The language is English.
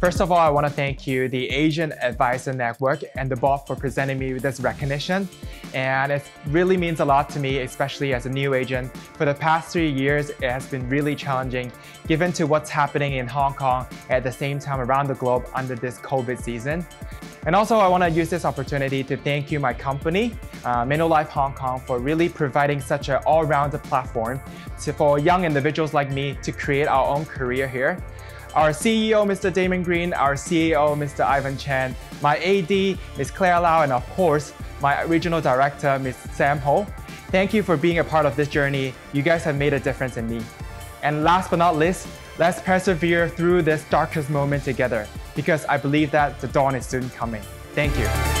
First of all, I want to thank you, the Asian Advisers Network and the board for presenting me with this recognition. And it really means a lot to me, especially as a new agent. For the past three years, it has been really challenging given to what's happening in Hong Kong at the same time around the globe under this COVID season. And also, I want to use this opportunity to thank you, my company, uh, Manulife Hong Kong, for really providing such an all-rounded platform to, for young individuals like me to create our own career here our CEO, Mr. Damien Green, our CEO, Mr. Ivan Chan, my AD, Ms. Claire Lau, and of course, my regional director, Ms. Sam Ho. Thank you for being a part of this journey. You guys have made a difference in me. And last but not least, let's persevere through this darkest moment together because I believe that the dawn is soon coming. Thank you.